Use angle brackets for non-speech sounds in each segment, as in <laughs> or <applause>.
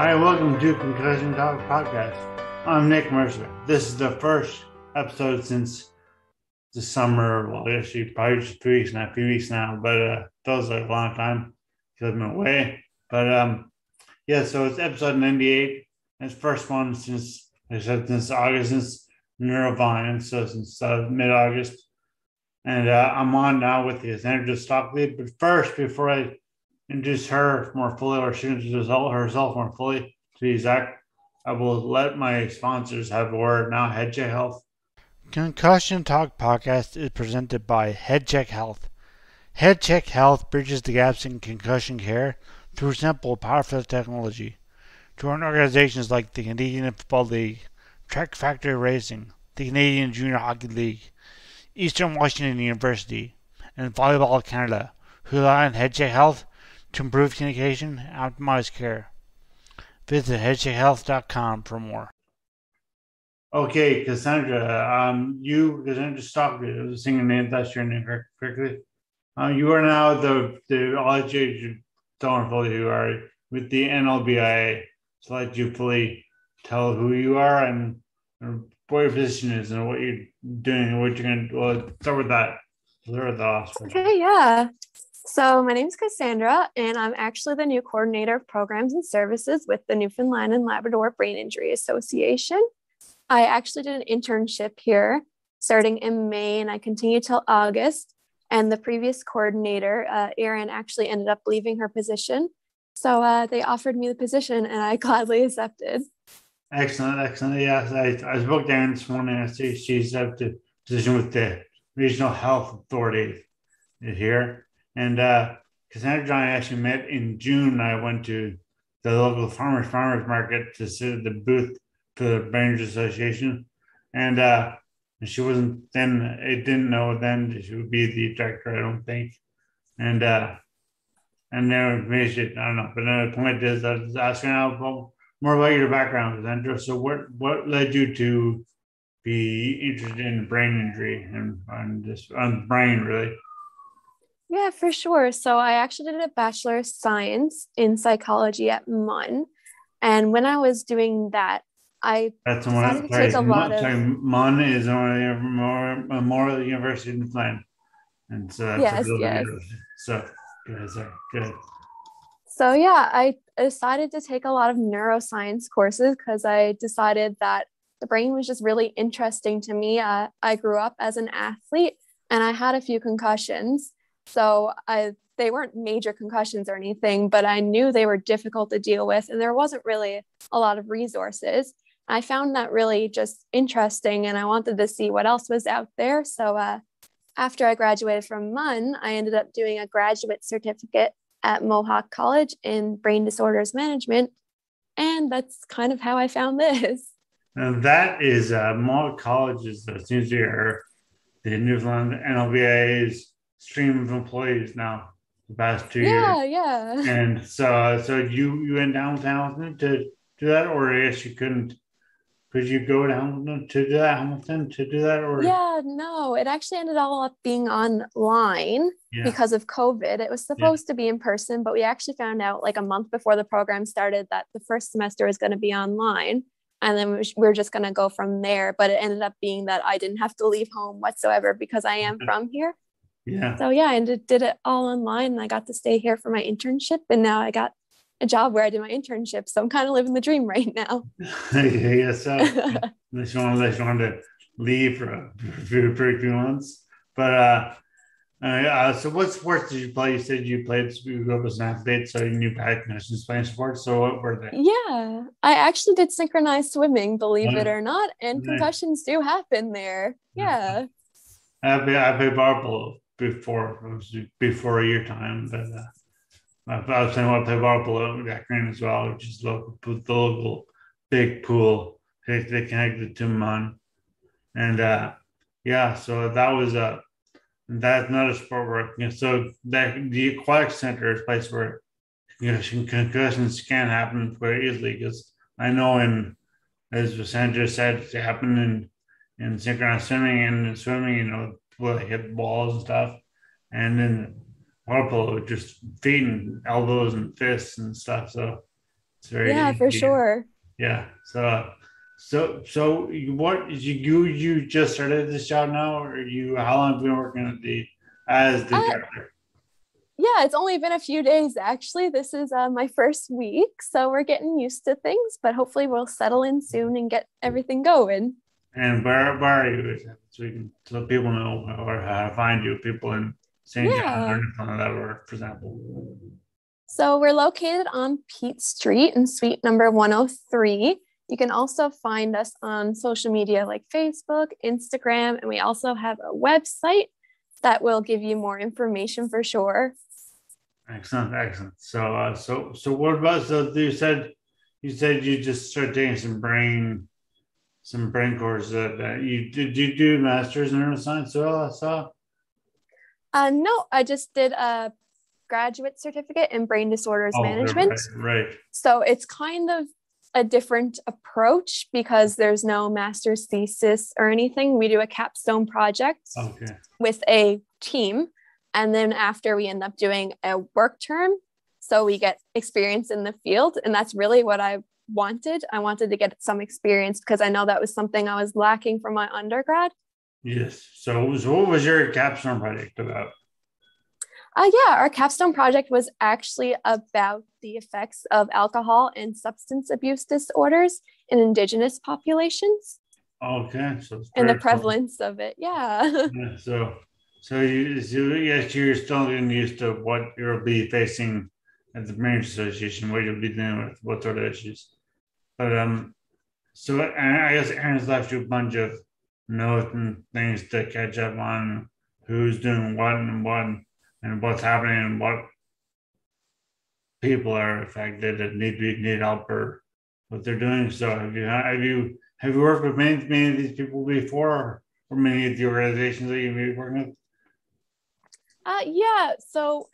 Hi, welcome to Concussion Talk Podcast. I'm Nick Mercer. This is the first episode since the summer. Well, actually, probably just three weeks now, a few weeks now, but uh, feels like a long time because I've been away. But um, yeah, so it's episode 98. It's first one since I said since August, since Neurovine, so since uh, mid August. And uh, I'm on now with the Cassandra Stockley. But first, before I introduce her more fully, or she introduces herself more fully to be exact, I will let my sponsors have a word now. HeadCheck Health. Concussion Talk podcast is presented by HeadCheck Health. HeadCheck Health bridges the gaps in concussion care through simple, powerful technology. Join organizations like the Canadian Football League, Trek Factory Racing, the Canadian Junior Hockey League, Eastern Washington University, and Volleyball Canada, who rely on HeadCheck Health to improve communication and optimize care. Visit headcheckhealth.com for more. Okay, Cassandra, um, you, Cassandra Stockley, I was singing name, that's your name correctly. Uh, you are now the, the all don't fully who are with the NLBIA. So let you fully tell who you are and, and what your position is and what you're doing and what you're going to, well, start with that. Start with the hospital. Okay, yeah. So my name is Cassandra, and I'm actually the new coordinator of programs and services with the Newfoundland and Labrador Brain Injury Association. I actually did an internship here starting in May, and I continued till August. And the previous coordinator, uh, Erin, actually ended up leaving her position. So uh, they offered me the position, and I <laughs> gladly accepted. Excellent, excellent. Yes, I, I spoke to Erin this morning. I she's at the position with the Regional Health Authority here. And uh, Cassandra and I actually met in June. I went to the local farmers farmers market to sit at the booth for the Brainers Association. And uh, she wasn't then, I didn't know then she would be the director, I don't think. And uh, and then maybe I don't know. But the point is, I was asking about more about your background, Cassandra. So, what what led you to be interested in brain injury and on this on brain really? Yeah, for sure. So I actually did a bachelor of science in psychology at MUN, and when I was doing that, I that's one. To take a lot of, sorry, MUN is Memorial University in Flint, and so yes, yes. So good, sorry, good. So yeah, I decided to take a lot of neuroscience courses because I decided that the brain was just really interesting to me. Uh, I grew up as an athlete, and I had a few concussions, so I they weren't major concussions or anything, but I knew they were difficult to deal with, and there wasn't really a lot of resources. I found that really just interesting and I wanted to see what else was out there. So uh, after I graduated from MUN, I ended up doing a graduate certificate at Mohawk College in brain disorders management. And that's kind of how I found this. <laughs> And that is uh, Mohawk College is seems to be the Newfoundland NLBIA's stream of employees now the past two yeah, years. Yeah, yeah. <laughs> And so, uh, so you you went down downtown to do that, or I guess you couldn't could you go down to do that, Hamilton, to do that? Or yeah, no, it actually ended all up being online yeah. because of COVID. It was supposed yeah. to be in person, but we actually found out like a month before the program started that the first semester was going to be online. And then we we're just going to go from there. But it ended up being that I didn't have to leave home whatsoever because I am from here. Yeah. So yeah, and I did it all online and I got to stay here for my internship. And now I got a job where I did my internship. So I'm kind of living the dream right now. <laughs> <laughs> yeah, so <laughs> unless you want, unless you want to leave for a, for, for a few months. But uh, uh, so what sports did you play? You said you played, you grew up as an athlete, so you knew had connections playing sports. So what were they? Yeah, I actually did synchronized swimming, believe it or not, and concussions do happen there. Yeah. I played, I played barbell before, before your time, but uh, I was ball below Aquarena as well, which is local, the local big pool. They, they connected to MUN. And uh, yeah, so that was a, that's not a sport. You know, so that the aquatic center is a place where concussion, concussions can happen very easily because I know in, as Sandra said, it happened in, in synchronized swimming and swimming, you know, they hit balls and stuff. And then water polo, just feet and elbows and fists and stuff. So It's very yeah, for sure. Yeah. So, so, so you- what you you just started this job now, or you? How long have you been working at the as the Uh, director? Yeah, it's only been a few days actually. This is uh, my first week, so we're getting used to things, but hopefully we'll settle in soon and get everything going. And where where are you? So we can let people know or how to find you. People in St. John's Yeah. or anything like that, or for example. So we're located on Peet Street in suite number 103. You can also find us on social media like Facebook, Instagram, and we also have a website that will give you more information for sure. Excellent, excellent. So, uh, so, so what about? So you said you said you just started taking some brain, some brain courses. That, that you did you do masters in neuroscience? So I saw. Uh, no, I just did a graduate certificate in brain disorders Oh, management. Right, right. So it's kind of a different approach because there's no master's thesis or anything. We do a capstone project Okay. with a team. And then after we end up doing a work term, so we get experience in the field. And that's really what I wanted. I wanted to get some experience because I know that was something I was lacking from my undergrad. Yes. So, so what was your capstone project about? Uh, yeah, our capstone project was actually about the effects of alcohol and substance abuse disorders in Indigenous populations Okay. So and the very cool. prevalence of it. Yeah. <laughs> Yeah, so, so you, so yes, you're still getting used to what you'll be facing at the Marriage Association, what you'll be dealing with, what sort of issues. But um, so I guess Erin's left you a bunch of notes and things to catch up on, who's doing what and what, and what's happening and what people are affected that need need help or what they're doing. So have you have you have you worked with many many of these people before, or many of the organizations that you've been working with? Uh, yeah. So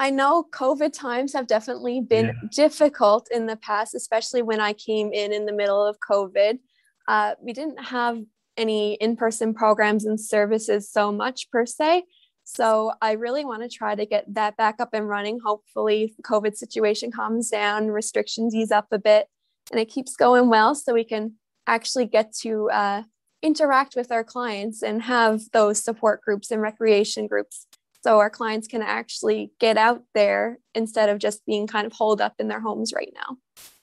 I know COVID times have definitely been Yeah. difficult in the past, especially when I came in in the middle of COVID. Uh, we didn't have any in person programs and services so much per se. So I really want to try to get that back up and running. Hopefully, the COVID situation calms down, restrictions ease up a bit, and it keeps going well so we can actually get to uh, interact with our clients and have those support groups and recreation groups so our clients can actually get out there instead of just being kind of holed up in their homes right now.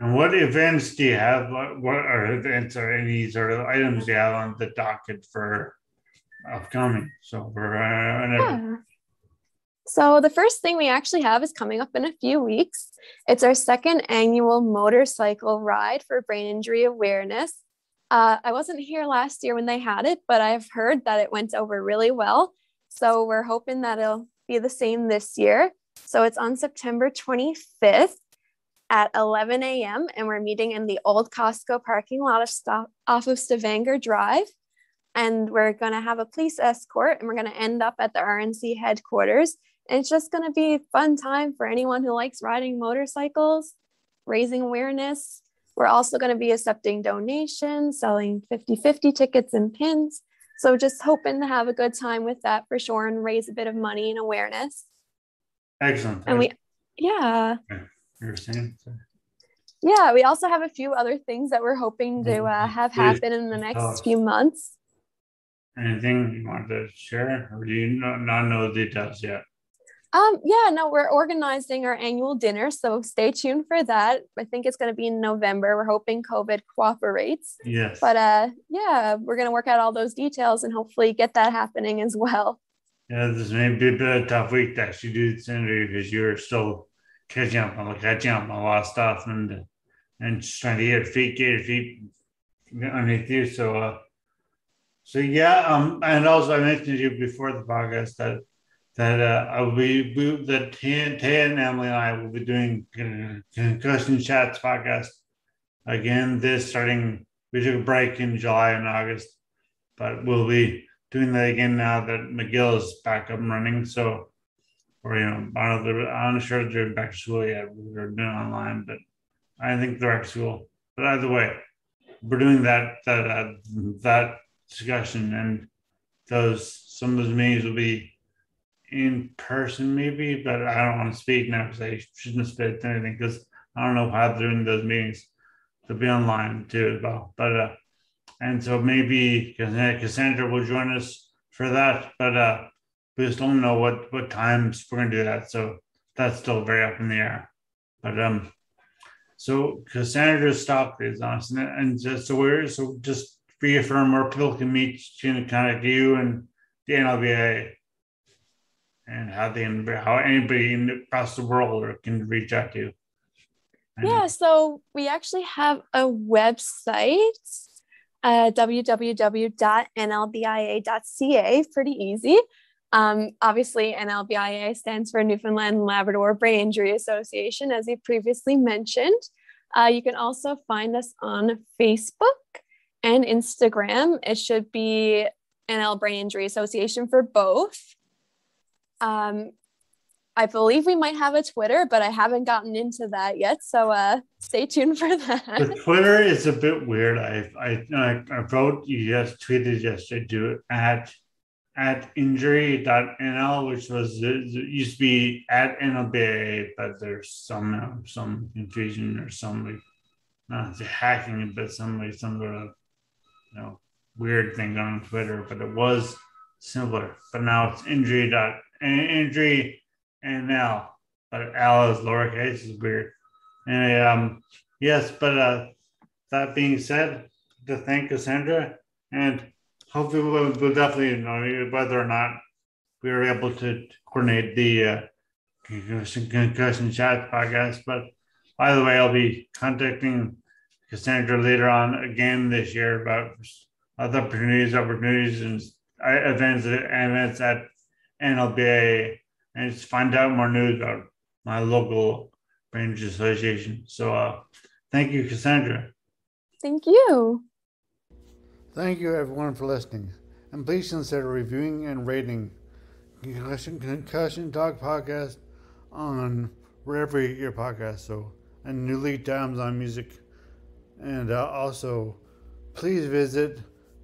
And what events do you have? What, are events or any sort of items you have on the docket for upcoming? So for uh, Yeah. So the first thing we actually have is coming up in a few weeks. It's our second annual motorcycle ride for brain injury awareness. Uh, I wasn't here last year when they had it, but I've heard that it went over really well. So we're hoping that it'll be the same this year. So it's on September 25th at 11 a.m. and we're meeting in the old Costco parking lot of stop off of Stavanger Drive. And we're going to have a police escort and we're going to end up at the RNC headquarters. And it's just going to be a fun time for anyone who likes riding motorcycles, raising awareness. We're also going to be accepting donations, selling 50 50 tickets and pins. So just hoping to have a good time with that for sure and raise a bit of money and awareness. excellent. And we, yeah, you were saying yeah, we also have a few other things that we're hoping to uh, have happen in the next few months. anything you want to share, or do you not know the details yet? Um, yeah, no, we're organizing our annual dinner, so stay tuned for that. I think it's going to be in November. We're hoping COVID cooperates. Yes. But uh, yeah, we're going to work out all those details and hopefully get that happening as well. Yeah, this may be a bit of a tough week to actually do this interview because you're still catching up on catching up on a lot of stuff and and just trying to get your feet, get your feet underneath you. So, uh, so yeah, um, and also I mentioned to you before the podcast that that uh, I will be we, that Taya and Emily and I will be doing con- concussion chats podcast again. This starting we took a break in July and August, but we'll be doing that again now that McGill is back up and running. So, or you know, I don't know, I'm not sure if they're back to school yet. They're doing online, but I think they're back to school. But either way, we're doing that that uh, that discussion, and those some of those meetings will be in person, maybe. But I don't want to speak now because I shouldn't said anything because I don't know how they're doing those meetings to be online too as well. But uh, and so maybe Cassandra will join us for that. But uh, we just don't know what what times we're gonna do that. So that's still very up in the air. But um, so Cassandra's stock is on, and just, so we're so just reaffirm where people can meet to kind of you and the NLBA and how they how anybody in, across the world can reach out to you. Yeah, so we actually have a website, uh, www.nlbia.ca, pretty easy. Um, obviously, NLBIA stands for Newfoundland Labrador Brain Injury Association, as we previously mentioned. Uh, you can also find us on Facebook and Instagram. It should be NL Brain Injury Association for both. Um, I believe we might have a Twitter, but I haven't gotten into that yet. So uh, stay tuned for that. The Twitter is a bit weird. I I I wrote you just tweeted yesterday do at at injury.nl, which was used to be at NLBA, but there's some uh, some confusion or some like not hacking, but some like some sort of you know weird thing on Twitter. But it was simpler. But now it's injury dot injury and L, but L is lowercase is weird. And um, yes, but uh, that being said, to thank Cassandra, and hopefully we'll, we'll definitely know whether or not we were able to coordinate the uh, concussion, concussion chat podcast. But by the way, I'll be contacting Cassandra later on again this year about other opportunities, opportunities, and events, events at NLBA and just find out more news about my local Rangers Association. So uh, thank you, Cassandra. Thank you. Thank you, everyone, for listening. And please consider reviewing and rating Concussion, Concussion Talk Podcast on wherever you get your podcast. So, and New League Times on music. And uh, also, please visit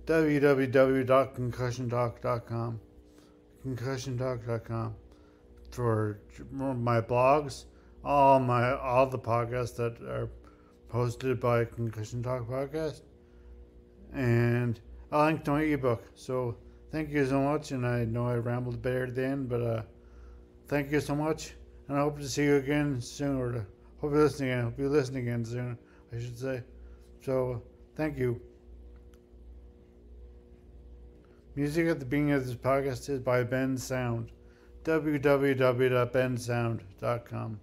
www.concussiontalk.com. Concussiontalk.com for my blogs, all my all the podcasts that are posted by Concussion Talk Podcast, and a link to my ebook. So thank you so much, and I know I rambled a bit at the end, but uh, thank you so much, and I hope to see you again soon, or hope you listen again. Hope you listen again soon, I should say. So thank you. Music at the beginning of this podcast is by Bensound www.bensound.com.